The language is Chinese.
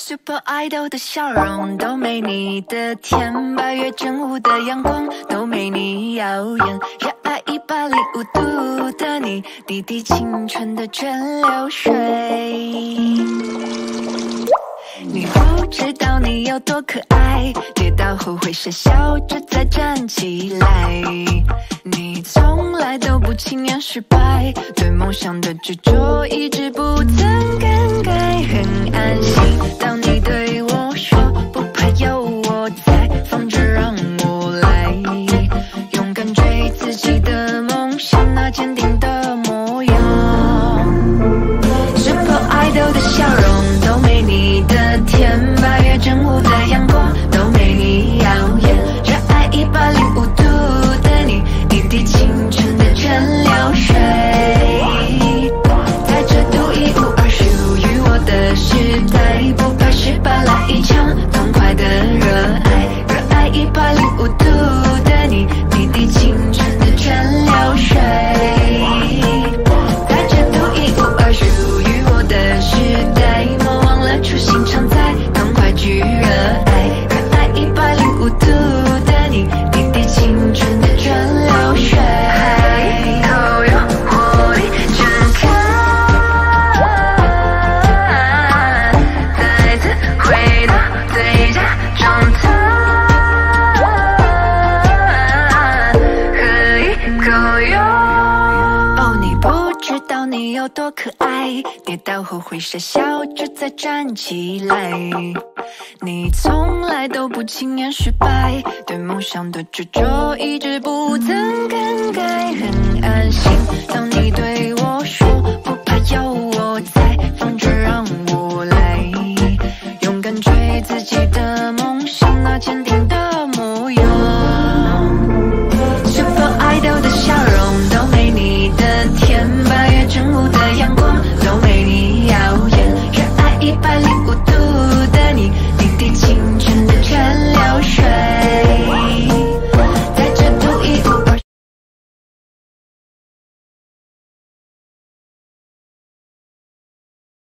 Super Idol 的笑容都没你的甜，八月正午的阳光都没你耀眼，热爱一百零五度的你，滴滴青春的蒸馏水。你不知道你有多可爱，跌倒后会傻笑着再站起来。你从来都不轻言失败，对梦想的执着一直不曾己的你有多可爱，跌倒后会傻笑着再站起来。你从来都不轻言失败，对梦想的执着一直不曾更改，很安心。当你对